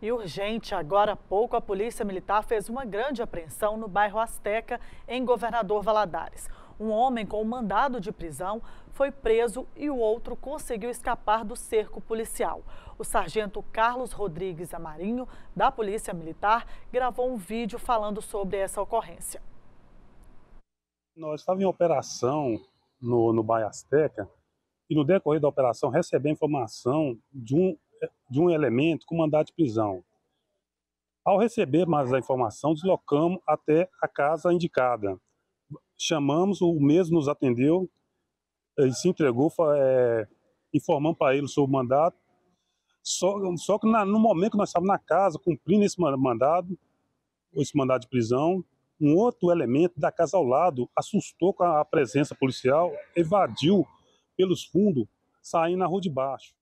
E urgente, agora há pouco a Polícia Militar fez uma grande apreensão no bairro Azteca, em Governador Valadares. Um homem com um mandado de prisão foi preso e o outro conseguiu escapar do cerco policial. O sargento Carlos Rodrigues Amarinho, da Polícia Militar, gravou um vídeo falando sobre essa ocorrência. Nós estávamos em operação no, no bairro Azteca e no decorrer da operação recebemos informação de um de um elemento com mandado de prisão. Ao receber mais a informação, deslocamos até a casa indicada. Chamamos, o mesmo nos atendeu e se entregou, é, informamos para ele sobre o mandato. Só, só que na, no momento que nós estávamos na casa, cumprindo esse mandado, esse mandado de prisão, um outro elemento da casa ao lado assustou com a presença policial, evadiu pelos fundos, saindo na rua de baixo.